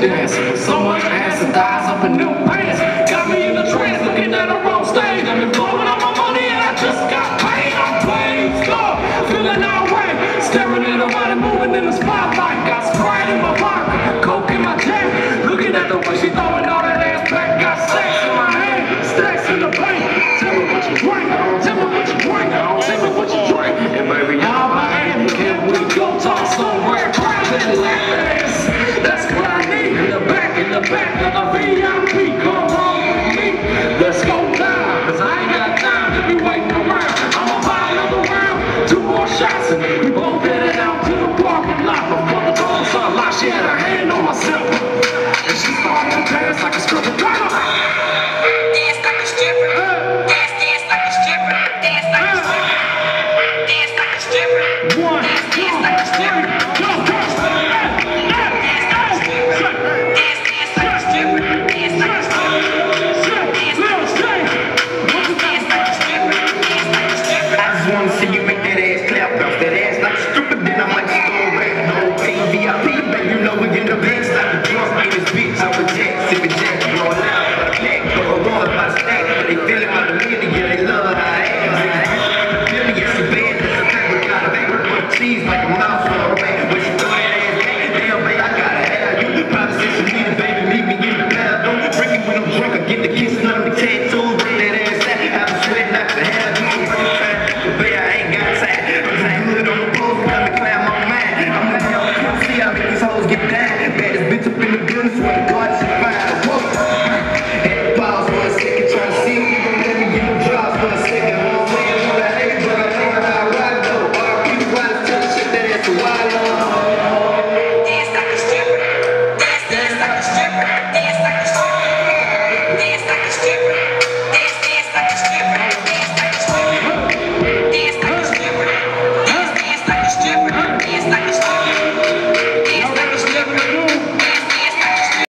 So much ass and thighs up in new pants. Got me in the trance, looking at the wrong stage. I've blowing up my money and I just got paid. I'm playing club, feeling alright. Staring at a body moving in the spotlight. Roberto Novinha!